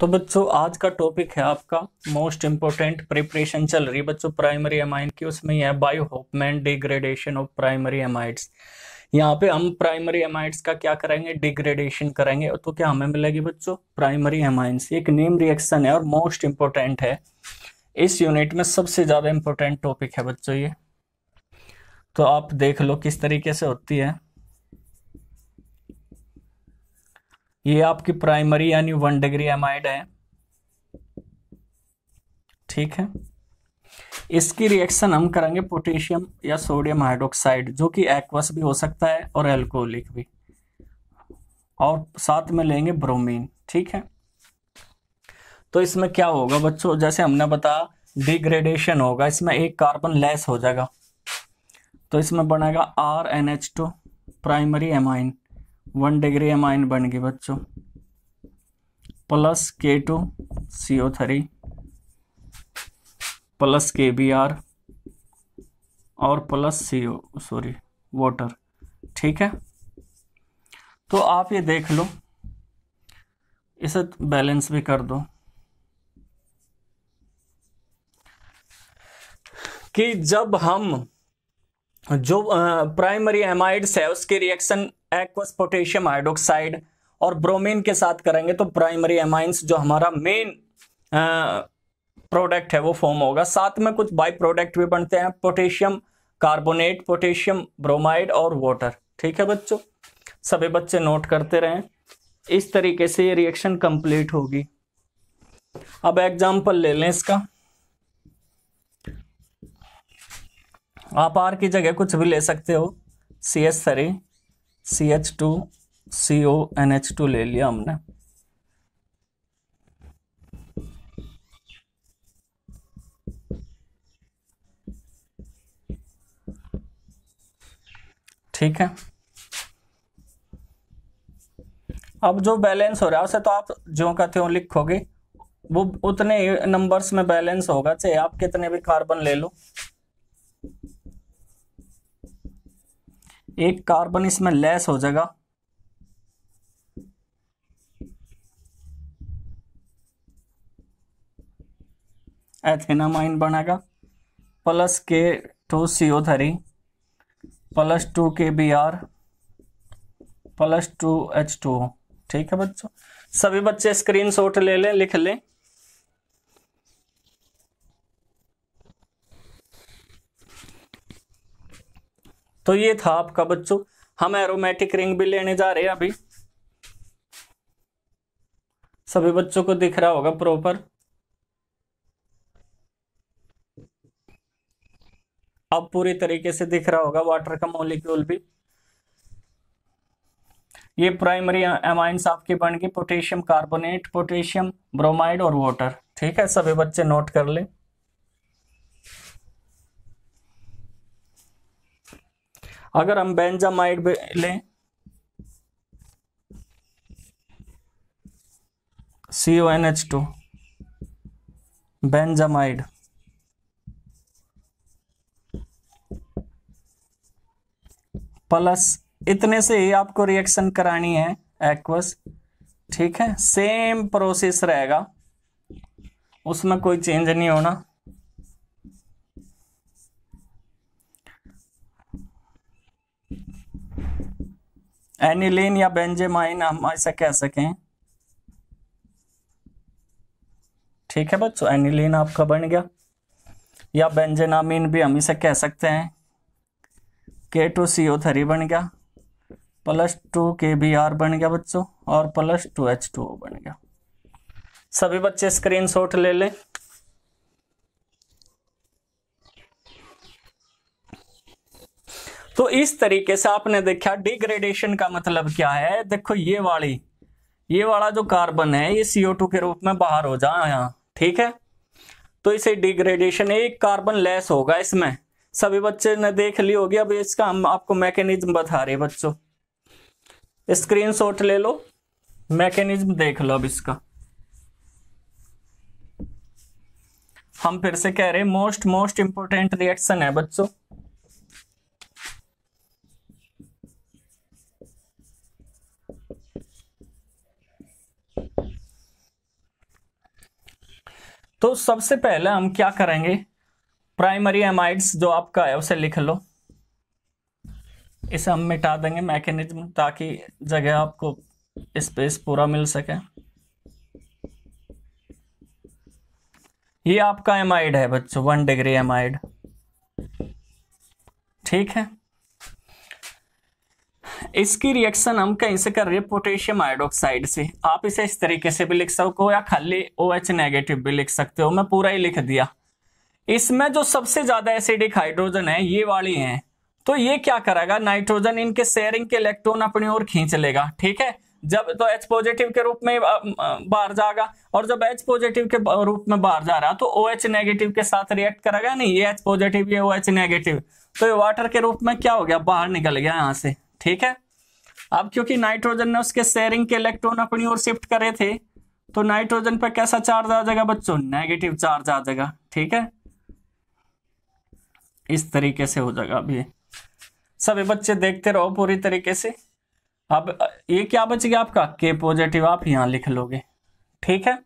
तो बच्चों, आज का टॉपिक है आपका मोस्ट इंपोर्टेंट प्रिपरेशन चल रही है। बच्चों प्राइमरी एमाइन की उसमें यह है bio Hofmann degradation of primary amides यहाँ पे हम प्राइमरी एमाइड्स का क्या करेंगे? डिग्रेडेशन करेंगे। तो क्या हमें मिलेगी बच्चों? प्राइमरी एमाइंस एक नेम रिएक्शन है और मोस्ट इंपोर्टेंट है। इस यूनिट में सबसे ज़्यादा इंपॉर्टेंट टॉपिक है बच्चों ये। तो आप देख लो किस तरीके से होती है। ये आपकी प्राइमरी यानी वन डिग्री एमाइड है। ठीक है? इसकी रिएक्शन हम करेंगे पोटेशियम या सोडियम हाइड्रोक्साइड जो कि एक्वस भी हो सकता है और एल्कोहलिक भी। और साथ में लेंगे ब्रोमीन ठीक है? तो इसमें क्या होगा बच्चों? जैसे हमने बताया डिग्रेडेशन होगा, इसमें एक कार्बन लेस हो जाएगा। तो इसमें बनेगा R N H two primary amine one degree amine बन गई बच्चों। Plus K two C O three. Plus K B R. और plus C O sorry, water. ठीक है? तो आप ये देख लो। इसे बैलेंस भी कर दो। कि जब हम जो प्राइमरी एमाइड्स है उसकी रिएक्शन एक्वस पोटेशियम हाइड्रोक्साइड और ब्रोमीन के साथ करेंगे तो प्राइमरी एमाइंस जो हमारा मेन प्रोडक्ट है वो फॉर्म होगा। साथ में कुछ बाई प्रोडक्ट भी बनते हैं पोटेशियम कार्बोनेट पोटेशियम ब्रोमाइड और वाटर ठीक है बच्चों? सभी बच्चे नोट करते रहें। इस तरीके से ये रिएक्शन कंप्लीट होगी। अब एग्ज़ाम्पल ले लें इसका। आप आर की जगह कुछ भी ले सकते हो C H three C H two C O N H two ले लिया हमने। ठीक है। अब जो बैलेंस हो रहा है, उसे तो आप जो कहते हो लिखोगे, वो उतने नंबर्स में बैलेंस होगा, चाहे आप कितने भी कार्बन ले लो। एक कार्बन इसमें लेस हो जाएगा। एथेनामाइन बनेगा। Plus K two C O three, plus two K B R plus two H two ठीक है बच्चों? सभी बच्चे स्क्रीनशॉट ले लें, लिख लें। तो ये था आपका बच्चों, हम एरोमेटिक रिंग भी लेने जा रहे हैं अभी। सभी बच्चों को दिख रहा होगा प्रॉपर अब पूरी तरीके से दिख रहा होगा वाटर का मॉलिक्यूल भी। ये प्राइमरी एमाइंस आपके बन गए पोटेशियम कार्बोनेट पोटेशियम ब्रोमाइड और वाटर ठीक है, सभी बच्चे नोट कर लें। अगर हम बेंजामाइड लें C O N H two benzamide plus इतने से ही आपको रिएक्शन करानी है एक्वस ठीक है? सेम प्रोसेस रहेगा। उसमें कोई चेंज नहीं होना। एनिलीन या बेंजेमाइन हम ऐसा कह सकें। ठीक है बच्चों, एनिलीन आपका बन गया। या बेंजेनामीन भी हम इसे कह सकते हैं। के टू सी ओ थ्री बन गया। Plus two K B R बन गया बच्चों, और plus two H two O बन गया। सभी बच्चे स्क्रीनशॉट ले लें। तो इस तरीके से आपने देखा डिग्रेडेशन का मतलब क्या है? देखो ये वाली, ये वाला जो कार्बन है, ये सीओ टू के रूप में बाहर हो जाए यहाँ, ठीक है? तो इसे डिग्रेडेशन एक कार्बन लेस होगा इसमें। सभी बच्चे ने देख ली होगी, अब इसका हम आपको मैकेनिज्म बता रहे बच्चों। स्क्रीनशॉट ले लो मैकेनिज्म देख लो अब इसका। हम फिर से कह रहे मोस्ट मोस्ट इंपोर्टेंट रिएक्शन है बच्चों। तो सबसे पहले हम क्या करेंगे? प्राइमरी एमाइड्स जो आपका है, उसे लिख लो। इसे हम मिटा देंगे मैकेनिज्म ताकि जगह आपको स्पेस पूरा मिल सके। ये आपका एमाइड है बच्चों वन डिग्री एमाइड ठीक है? इसकी रिएक्शन हम कहीं से कर रहे हैं पोटेशियम हाइड्रोक्साइड से। आप इसे इस तरीके से भी लिख सको या खाली ओ एच नेगेटिव भी लिख सकते हो। मैं पूरा ही लिख दिया। इसमें जो सबसे ज़्यादा एसिडिक हाइड्रोजन है, ये वाली है। तो ये क्या करेगा? नाइट्रोजन इनके शेयरिंग के इलेक्ट्रॉन अपनी ओर खींच लेगा, ठीक है? जब तो एच पॉजिटिव के रूप में बाहर जाएगा और जब एच पॉजिटिव के रूप में बाहर जा रहा तो ओ एच नेगेटिव के साथ रिएक्ट करेगा? नहीं, ये एच पॉजिटिव ये ओ एच नेगेटिव तो ये वाटर के रूप में क्या हो गया? बाहर निकल गया यहाँ से। ठीक है? अब क्योंकि नाइट्रोजन ने उसके शेयरिंग के इलेक्ट्रॉन अपनी ओर शिफ्ट करे थे तो नाइट्रोजन पर कैसा चार्ज आ जाएगा बच्चों? नेगेटिव चार्ज आ जाएगा, ठीक है? इस तरीके से हो जाएगा अभी। सभी बच्चे देखते रहो पूरी तरीके से। अब ये क्या बच गया आपका? के पॉजिटिव आप यहाँ लिख लोगे। ठीक है?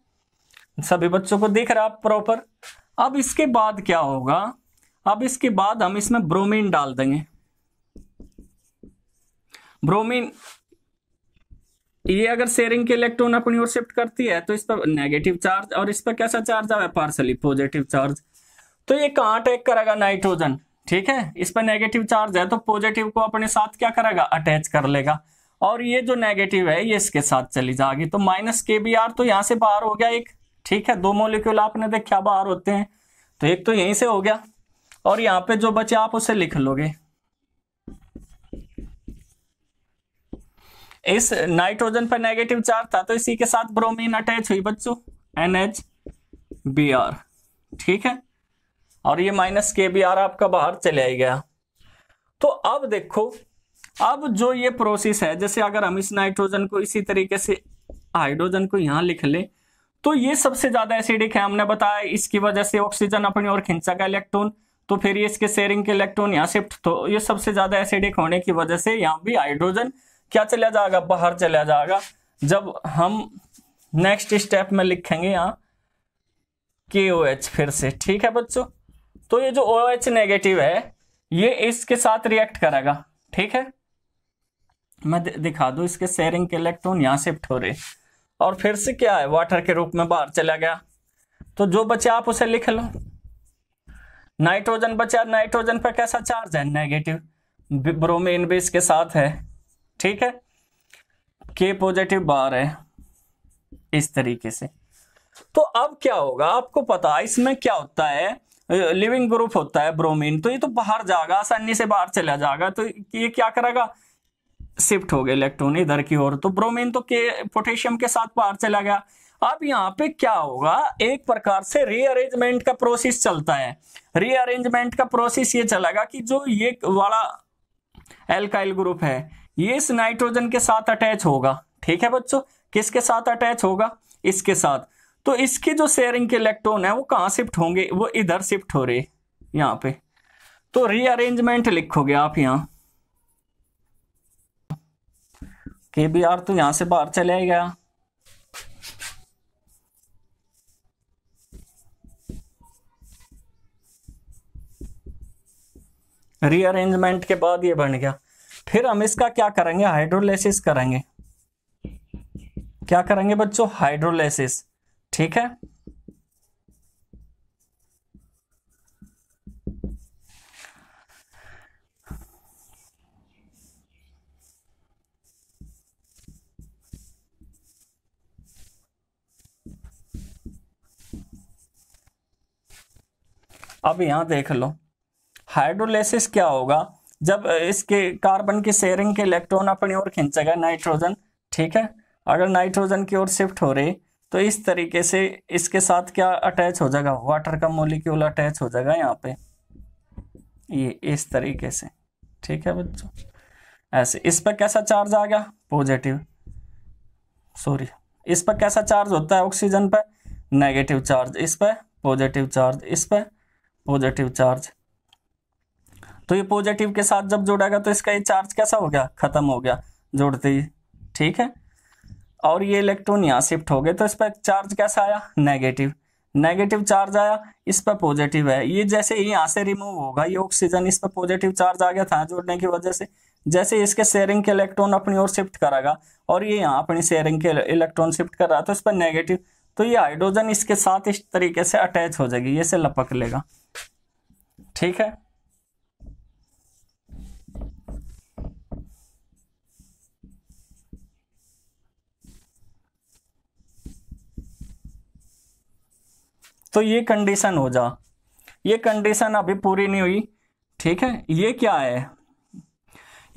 सभी बच्चों को दिख रहा प्रॉपर अब इसके बाद क्या होगा? अब इसके बाद हम इसमें ब्रोमीन डाल देंगे। ब्रोमीन, ये अगर शेयरिंग के इलेक्ट्रॉन अपनी ओर शिफ्ट करती है तो इस पर नेगेटिव चार्ज और इस पर कैसा चार्ज आया? पार्सली पॉजिटिव चार्ज तो ये कहाँ अटैक करेगा? नाइट्रोजन ठीक है? इस पर नेगेटिव चार्ज है तो पॉजिटिव को अपने साथ क्या करेगा? अटैच कर लेगा। और ये जो नेगेटिव है, ये इसके साथ चली जाएगी। तो माइनस के बी आर तो यहाँ से बाहर हो गया एक। ठीक है? दो मोलिक्यूल आपने देखा, बाहर होते हैं। तो एक तो यहीं से हो गया। और यहाँ पे जो बचे, आप उसे लिख लोगे। इस नाइट्रोजन पर नेगेटिव चार्ज था तो इसी के साथ ब्रोमीन अटैच हुई बच्चों एन एच बी आर। ठीक है? और ये माइनस के बी आर आपका बाहर चले गया। तो अब देखो, अब जो ये प्रोसेस है, जैसे अगर हम इस नाइट्रोजन को इसी तरीके से, हाइड्रोजन को यहाँ लिख ले तो ये सबसे ज़्यादा एसिडिक है, हमने बताया, इसकी वजह से ऑक्सीजन अपनी ओर खिंचा का इलेक्ट्रॉन तो फिर ये इसके शेयरिंग के इलेक्ट्रॉन यहाँ शिफ्ट तो ये सबसे ज़्यादा एसिडिक होने की वजह से यहाँ भी हाइड्रोजन क्या चला जाएगा? बाहर चला जाएगा। जब हम नेक्स्ट स्टेप में लिखेंगे यहाँ के ओ एच फिर से, ठीक है बच्चों? तो ये जो ओ एच नेगेटिव है, ये इसके साथ रिएक्ट करेगा, ठीक है? मैं दिखा दू, इसके शेयरिंग के इलेक्ट्रॉन यहाँ शिफ्ट हो रहे। और फिर से क्या है? वाटर के रूप में बाहर चला गया। तो जो बचा आप उसे लिख लो। नाइट्रोजन बचा नाइट्रोजन पर कैसा चार्ज है? नेगेटिव ब्रोमीन भी इसके साथ है। ठीक है? के पॉजिटिव बार है, इस तरीके से। तो अब क्या होगा? आपको पता है इसमें क्या होता है? लिविंग ग्रुप होता है ब्रोमीन तो ये तो बाहर जाएगा, आसानी से बाहर चला जाएगा। तो ये क्या करेगा? शिफ्ट हो गए इलेक्ट्रॉन इधर की ओर। तो ब्रोमीन तो के पोटेशियम के साथ बाहर चला गया। अब यहाँ पे क्या होगा? एक प्रकार से रीअरेंजमेंट का प्रोसेस चलता है। रीअरेंजमेंट का प्रोसेस ये चलेगा कि जो ये वाला एल्काइल ग्रुप है ये इस नाइट्रोजन के साथ अटैच होगा। ठीक है बच्चों? किसके साथ अटैच होगा? इसके साथ। तो इसके जो शेयरिंग के इलेक्ट्रॉन है, वो कहाँ शिफ्ट होंगे? वो इधर शिफ्ट हो रहे यहाँ पे। तो रीअरेंजमेंट लिखोगे आप यहाँ। के बी आर तो यहाँ से बाहर चले गया। रीअरेंजमेंट के बाद ये बन गया। फिर हम इसका क्या करेंगे? हाइड्रोलेसिस करेंगे। क्या करेंगे बच्चों? हाइड्रोलेसिस ठीक है? अब यहाँ देख लो। हाइड्रोलेसिस क्या होगा? जब इसके कार्बन की शेयरिंग के इलेक्ट्रॉन अपनी ओर खींचेगा नाइट्रोजन, ठीक है? अगर नाइट्रोजन की ओर शिफ्ट हो रही तो इस तरीके से इसके साथ क्या अटैच हो जाएगा? वाटर का मोलिक्यूल अटैच हो जाएगा यहाँ पे। ये, इस तरीके से, ठीक है बच्चों? ऐसे, इस पर कैसा चार्ज आ गया? पॉजिटिव। सॉरी, इस पर कैसा चार्ज होता है ऑक्सीजन पर? नेगेटिव चार्ज, इस पर पॉजिटिव चार्ज, इस पर पॉजिटिव चार्ज। तो ये पॉजिटिव के साथ जब जोड़ेगा तो इसका ये चार्ज कैसा हो गया? खत्म हो गया जोड़ते ही, ठीक है? और ये इलेक्ट्रॉन यहाँ शिफ्ट हो गए तो इस पर चार्ज कैसा आया? नेगेटिव। नेगेटिव चार्ज आया, इस पर पॉजिटिव है। ये जैसे यहाँ से रिमूव होगा, ये ऑक्सीजन इस पर पॉजिटिव चार्ज आ गया था जोड़ने की वजह से। जैसे इसके शेयरिंग के इलेक्ट्रॉन अपनी ओर शिफ्ट करेगा और ये यहाँ अपनी शेयरिंग के इलेक्ट्रॉन शिफ्ट कर रहा है तो इस पर नेगेटिव तो ये हाइड्रोजन इसके साथ इस तरीके से अटैच हो जाएगी, ये से लपक लेगा। ठीक है? तो ये कंडीशन हो जा। ये कंडीशन अभी पूरी नहीं हुई, ठीक है? ये क्या है?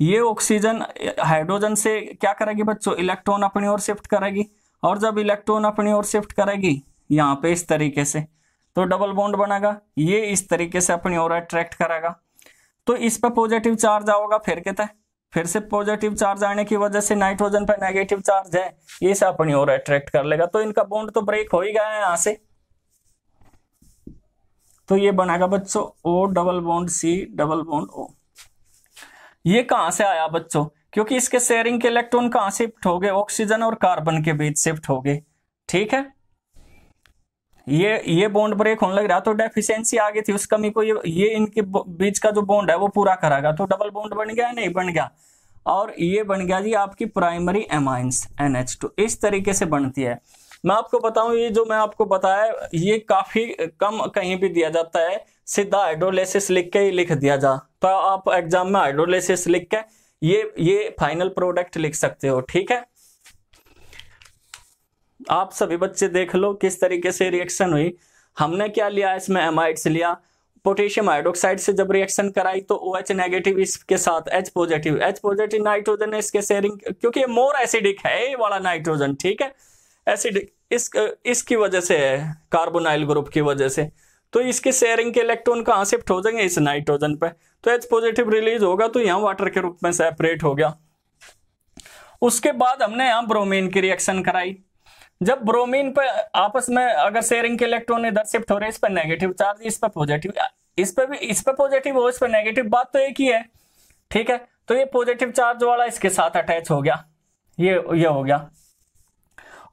ये ऑक्सीजन हाइड्रोजन से क्या करेगी बच्चों? इलेक्ट्रॉन अपनी ओर शिफ्ट करेगी। और जब इलेक्ट्रॉन अपनी ओर शिफ्ट करेगी, यहाँ पे इस तरीके से तो डबल बॉन्ड बनेगा। ये इस तरीके से अपनी ओर अट्रैक्ट करेगा। तो इस पर पॉजिटिव चार्ज आओगा, फिर कहता है? फिर से पॉजिटिव चार्ज आने की वजह से नाइट्रोजन पर नेगेटिव चार्ज है। ये से अपनी ओर अट्रैक्ट कर लेगा। तो इनका बॉन्ड तो ब्रेक हो ही गया है यहाँ से। तो ये बनेगा बच्चों O double bond C double bond O ये कहाँ से आया बच्चों? क्योंकि इसके शेयरिंग के इलेक्ट्रॉन कहाँ शिफ्ट हो गए? ऑक्सीजन और कार्बन के बीच शिफ्ट हो गए। ठीक है? ये ये बॉन्ड ब्रेक होने लग रहा तो डेफिशिएंसी आ गई थी उस कमी को ये ये इनके बीच का जो बॉन्ड है, वो पूरा करागा तो डबल बॉन्ड बन गया नहीं, बन गया। और ये बन गया जी आपकी प्राइमरी एमाइंस टू इस तरीके से बनती है। मैं आपको बताऊँ, ये जो मैं आपको बताया, ये काफ़ी कम कहीं भी दिया जाता है। सीधा हाइड्रोलेसिस लिख के ही लिख दिया जा। तो आप एग्ज़ाम में हाइड्रोलेसिस लिख के ये ये फाइनल प्रोडक्ट लिख सकते हो, ठीक है? आप सभी बच्चे देख लो किस तरीके से रिएक्शन हुई। हमने क्या लिया, इसमें एमाइड्स लिया। पोटेशियम हाइड्रोक्साइड से जब रिएक्शन कराई तो ओ एच नेगेटिव इसके साथ H positive H positive nitrogen है, इसके शेयरिंग क्योंकि ये मोर एसिडिक है, ये वाला नाइट्रोजन ठीक है? एसिडिक इस, इसकी वजह से है, कार्बोनाइल ग्रुप की वजह से। तो इसके शेयरिंग के इलेक्ट्रॉन कहाँ शिफ्ट हो जाएँगे? इस नाइट्रोजन पे। तो एच पॉजिटिव रिलीज़ होगा तो यहाँ वाटर के रूप में सेपरेट हो गया। उसके बाद हमने यहाँ ब्रोमीन की रिएक्शन कराई। जब ब्रोमीन पे आपस में अगर शेयरिंग के इलेक्ट्रॉन इधर शिफ्ट हो रहे इस पर नेगेटिव चार्ज इस पर पॉजिटिव इस पर भी, इस पर पॉजिटिव हो इस पर नेगेटिव बात तो एक ही है। ठीक है? तो ये पॉजिटिव चार्ज वाला इसके साथ अटैच हो गया। ये ये हो गया।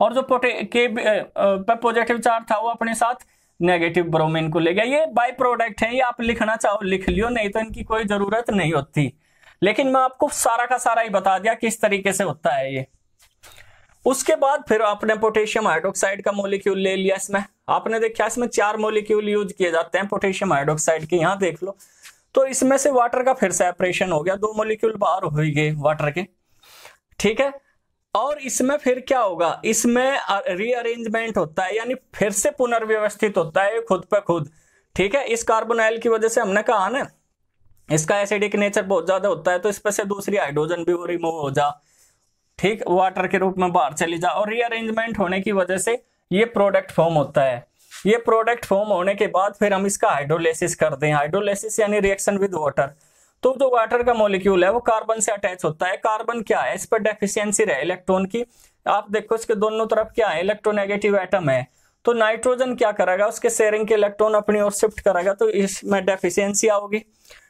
और जो के पर पॉजिटिव चार्ज था वो अपने साथ नेगेटिव ब्रोमीन को ले गया। ये बाई प्रोडक्ट है, ये आप लिखना चाहो, लिख लियो, नहीं तो इनकी कोई ज़रूरत नहीं होती। लेकिन मैं आपको सारा का सारा ही बता दिया किस तरीके से होता है ये। उसके बाद फिर आपने पोटेशियम हाइड्रोक्साइड का मोलिक्यूल ले लिया इसमें। आपने देखा इसमें चार मोलिक्यूल यूज़ किए जाते हैं पोटेशियम हाइड्रोक्साइड के, यहाँ देख लो। तो इसमें से वाटर का फिर सेपरेशन हो गया, दो मोलिक्यूल बाहर हो गए वाटर के। ठीक है? और इसमें फिर क्या होगा? इसमें रीअरेंजमेंट होता है, यानी फिर से पुनर्व्यवस्थित होता है खुद पे खुद। ठीक है? इस कार्बोनाइल की वजह से हमने कहा ना, इसका एसिडिक नेचर बहुत ज़्यादा होता है तो इस पर से दूसरी हाइड्रोजन भी वो रिमूव हो जा। ठीक? वाटर के रूप में बाहर चली जा। और रीअरेंजमेंट होने की वजह से ये प्रोडक्ट फॉर्म होता है। ये प्रोडक्ट फॉर्म होने के बाद फिर हम इसका हाइड्रोलेसिस करते हैं हाइड्रोलेसिस यानी रिएक्शन विद वाटर तो जो वाटर का मोलिक्यूल है वो कार्बन से अटैच होता है। कार्बन क्या है? इस पर डेफिशिएंसी रहे इलेक्ट्रॉन की। आप देखो इसके दोनों तरफ़ क्या है? इलेक्ट्रोनेगेटिव एटम है। तो नाइट्रोजन क्या करेगा? उसके शेयरिंग के इलेक्ट्रॉन अपनी ओर शिफ्ट करेगा तो इसमें डेफिशिएंसी आओगी।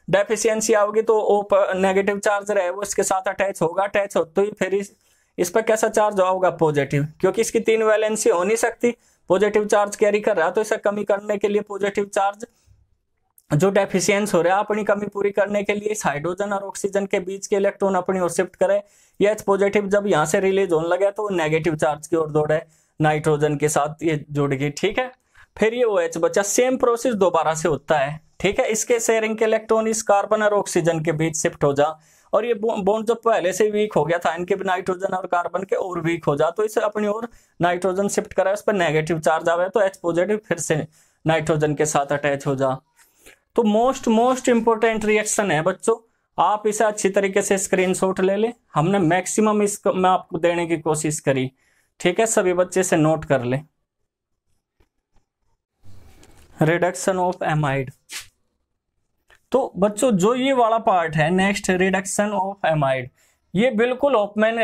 डेफिशिएंसी आओगी तो ओ नेगेटिव चार्ज रहे वो इसके साथ अटैच होगा। अटैच हो तो फिर इस, इस पर कैसा चार्ज होगा पॉजिटिव क्योंकि इसकी तीन वैलेंसी हो नहीं सकती। पॉजिटिव चार्ज कैरी कर रहा है तो इसे कमी करने के लिए पॉजिटिव चार्ज जो डेफिशियंस हो रहा है, अपनी कमी पूरी करने के लिए इस हाइड्रोजन और ऑक्सीजन के बीच के इलेक्ट्रॉन अपनी ओर शिफ्ट करे। ये एच पॉजिटिव जब यहाँ से रिलीज़ होने लगे तो नेगेटिव चार्ज की ओर दौड़े नाइट्रोजन के साथ ये जुड़ गई, ठीक है? फिर ये ओ OH बचा सेम प्रोसेस दोबारा से होता है, ठीक है? इसके शेयरिंग के इलेक्ट्रॉन इस कार्बन और ऑक्सीजन के बीच शिफ्ट हो जा, और ये बॉन्ड जब पहले से वीक हो गया था, इनके नाइट्रोजन और कार्बन के और वीक हो जा तो इसे अपनी ओर नाइट्रोजन शिफ्ट करा, उस पर नेगेटिव चार्ज आवे तो एच पॉजिटिव फिर से नाइट्रोजन के साथ अटैच हो जा। तो मोस्ट मोस्ट इंपोर्टेंट रिएक्शन है, बच्चों। आप इसे अच्छी तरीके से स्क्रीनशॉट ले ले। हमने मैक्सिमम इसको, मैं आपको देने की कोशिश करी। ठीक है, सभी बच्चे से नोट कर ले। रिडक्शन ऑफ़ एमाइड तो बच्चों, जो ये वाला पार्ट है नेक्स्ट रिडक्शन ऑफ़ एमाइड ये बिल्कुल ओपमैन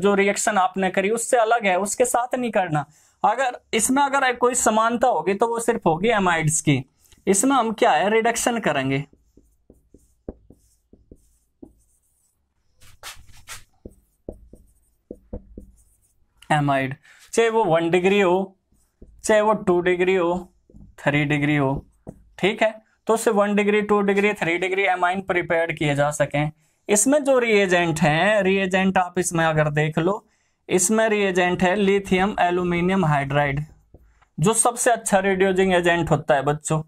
जो रिएक्शन आपने करी, उससे अलग है, उसके साथ नहीं करना। अगर, इसमें अगर कोई समानता होगी तो वो सिर्फ़ होगी एमाइड्स की। इसमें हम क्या है? रिडक्शन करेंगे। एमाइड चाहे वो वन डिग्री हो, चाहे वो टू डिग्री हो थ्री डिग्री हो, ठीक है? तो उससे one degree two degree three degree amine prepare किए जा सकें। इसमें जो रिएजेंट हैं रिएजेंट आप इसमें अगर देख लो, इसमें रिएजेंट है लिथियम एल्यूमिनियम हाइड्राइड जो सबसे अच्छा रिड्यूसिंग एजेंट होता है, बच्चों।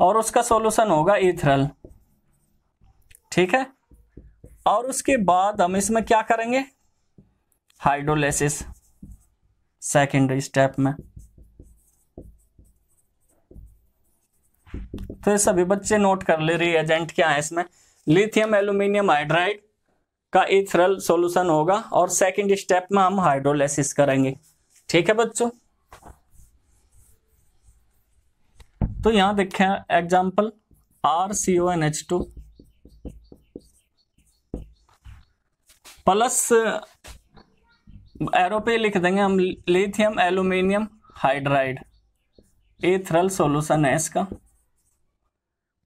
और उसका सॉल्यूशन होगा इथरल ठीक है? और उसके बाद हम इसमें क्या करेंगे? हाइड्रोलेसिस सेकेंडरी स्टेप में। तो ये सभी बच्चे नोट कर ले रही एजेंट क्या है इसमें? लिथियम एल्यूमिनियम हाइड्राइड का इथरल सॉल्यूशन होगा और सेकंड स्टेप में हम हाइड्रोलाइसिस करेंगे। ठीक है बच्चों? तो यहाँ देखें example R C O N H two plus arrow पे लिख देंगे हम lithium aluminium hydride ethereal solution है इसका।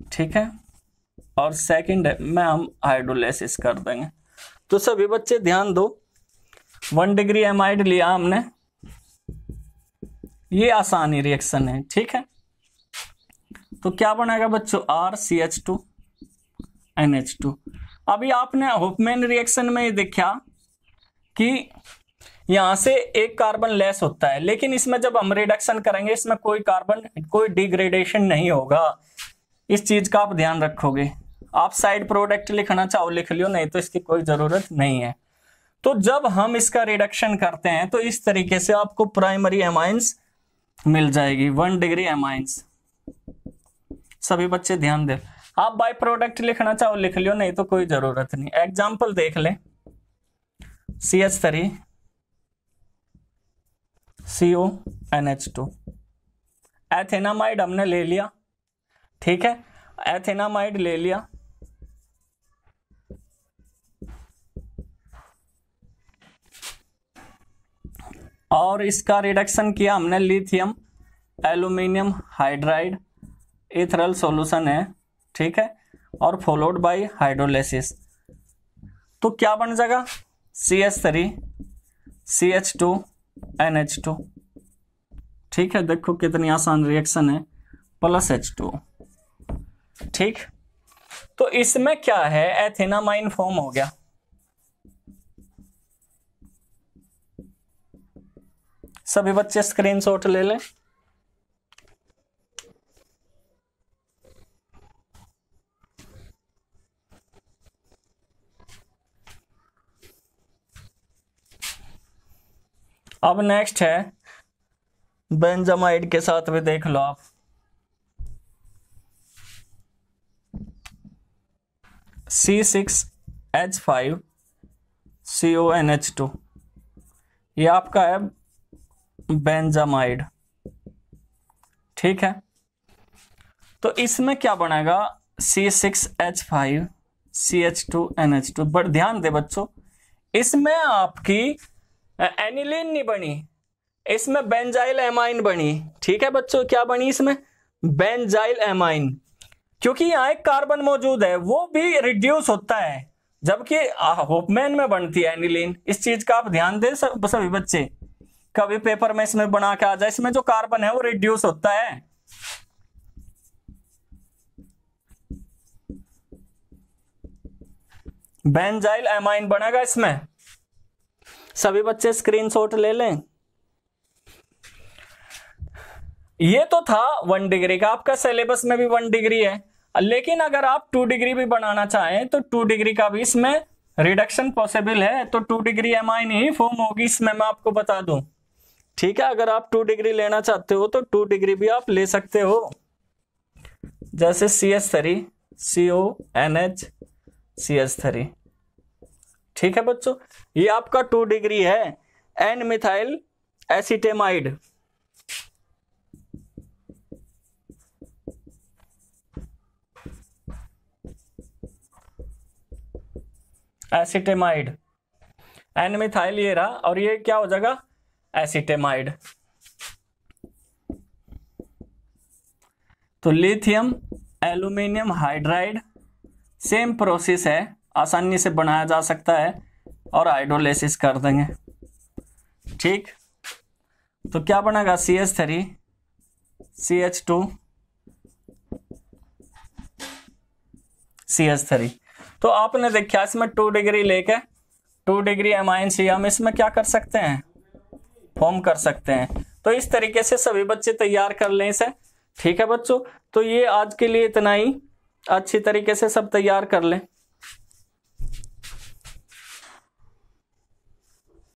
ठीक है? और सेकंड में हम हाइड्रोलाइसिस कर देंगे। तो सभी बच्चे ध्यान दो। वन डिग्री एमाइड लिया हमने। ये आसानी रिएक्शन है, ठीक है? तो क्या बनेगा बच्चों? R C H two N H two अभी आपने होपमैन रिएक्शन में ये देखा कि यहाँ से एक कार्बन लेस होता है, लेकिन इसमें जब हम रिडक्शन करेंगे, इसमें कोई कार्बन कोई डिग्रेडेशन नहीं होगा। इस चीज़ का आप ध्यान रखोगे। आप साइड प्रोडक्ट लिखना चाहो, लिख लियो, नहीं तो इसकी कोई ज़रूरत नहीं है। तो जब हम इसका रिडक्शन करते हैं तो इस तरीके से आपको प्राइमरी एमाइंस मिल जाएगी वन डिग्री एमाइंस सभी बच्चे ध्यान दे। आप बाय प्रोडक्ट लिखना चाहो, लिख लियो, नहीं तो कोई ज़रूरत नहीं। एग्ज़ाम्पल देख ले। C H three C O N H two ethanamide हमने ले लिया। ठीक है? एथेनामाइड ले लिया। और इसका रिडक्शन किया हमने lithium aluminium hydride ethereal solution है, ठीक है? और फॉलोड बाय हाइड्रोलिसिस तो क्या बन जाएगा? C H three C H two N H two ठीक है, देखो कितनी आसान रिएक्शन है। प्लस एच टू ठीक? तो इसमें क्या है? एथेनामाइन फॉर्म हो गया। सभी बच्चे स्क्रीनशॉट ले लें। अब नेक्स्ट है बेंजामाइड के साथ भी देख लो आप। C six H five C O N H two ये आपका है बेंजामाइड ठीक है? तो इसमें क्या बनेगा? C six H five C H two N H two but ध्यान दे बच्चों, इसमें आपकी एनिलिन नहीं बनी। इसमें बेंजाइल एमाइन बनी। ठीक है बच्चों, क्या बनी इसमें? Benzyl amine. क्योंकि यहाँ एक कार्बन मौजूद है, वो भी रिड्यूस होता है। जबकि होपमैन में बनती है एनिलीन। इस चीज़ का आप ध्यान दें सब, सभी बच्चे। कभी पेपर में इसमें बना के आ जाए, इसमें जो कार्बन है वो रिड्यूस होता है। बेंजाइल एमाइन बनेगा इसमें। सभी बच्चे स्क्रीनशॉट ले लें। ये तो था वन डिग्री का। आपका सिलेबस में भी वन डिग्री है। लेकिन अगर आप टू डिग्री भी बनाना चाहें तो टू डिग्री का भी इसमें रिडक्शन पॉसिबल है। तो टू डिग्री एम आई नहीं फॉर्म होगी इसमें, मैं आपको बता दूँ। ठीक है, अगर आप टू डिग्री लेना चाहते हो तो टू डिग्री भी आप ले सकते हो। जैसे C S three C O N H C S three ठीक है बच्चों? ये आपका टू डिग्री है। N methyl acetamide acetamide N methyl ये रहा, और ये क्या हो जाएगा? एसिटेमाइड तो lithium aluminium hydride same process है। आसानी से बनाया जा सकता है और आइडोलेसिस कर देंगे। ठीक? तो क्या बनेगा? C H three C H two C H three तो आपने देखा, इसमें टू डिग्री लेके two degree M I N C हम इसमें क्या कर सकते हैं? फॉर्म कर सकते हैं। तो इस तरीके से सभी बच्चे तैयार कर लें इसे। ठीक है बच्चों? तो ये आज के लिए इतना ही। अच्छी तरीके से सब तैयार कर लें।